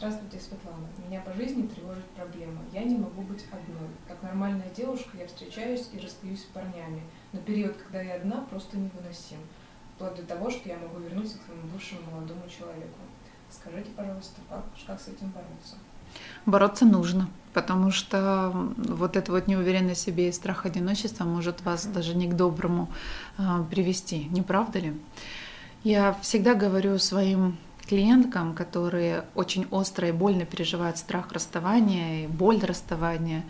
Здравствуйте, Светлана. Меня по жизни тревожит проблема. Я не могу быть одной. Как нормальная девушка я встречаюсь и расстаюсь с парнями. Но период, когда я одна, просто невыносим. Вплоть до того, что я могу вернуться к своему бывшему молодому человеку. Скажите, пожалуйста, как, как с этим бороться? Бороться нужно, потому что вот эта вот неуверенность в себе и страх одиночества может вас даже не к доброму э, привести, не правда ли? Я всегда говорю своим клиенткам, которые очень остро и больно переживают страх расставания и боль расставания,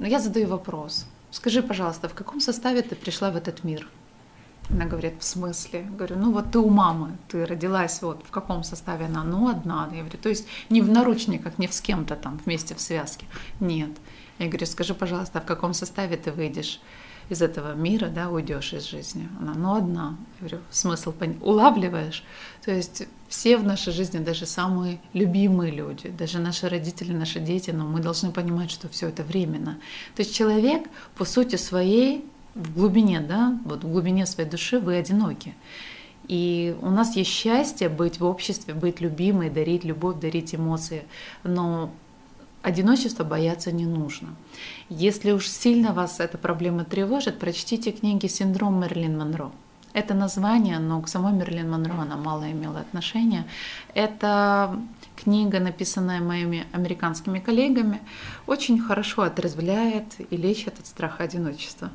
я задаю вопрос. Скажи, пожалуйста, в каком составе ты пришла в этот мир? Она говорит, в смысле? Говорю, ну вот ты у мамы, ты родилась вот в каком составе она? Ну, одна. Я говорю, то есть не в наручниках, не с кем-то там вместе в связке. Нет. Я говорю, скажи, пожалуйста, а в каком составе ты выйдешь из этого мира, да, уйдешь из жизни. Она, ну, одна. Я говорю, смысл пон... улавливаешь? То есть все в нашей жизни, даже самые любимые люди, даже наши родители, наши дети, но мы должны понимать, что все это временно. То есть человек, по сути своей, в глубине, да, вот в глубине своей души вы одиноки. И у нас есть счастье быть в обществе, быть любимой, дарить любовь, дарить эмоции. Но Одиночества бояться не нужно. Если уж сильно вас эта проблема тревожит, прочтите книги «Синдром Мерлин Монро». Это название, но к самой Мерлин Монро она мало имела отношения. Это книга, написанная моими американскими коллегами, очень хорошо отрезвляет и лечит от страха одиночества.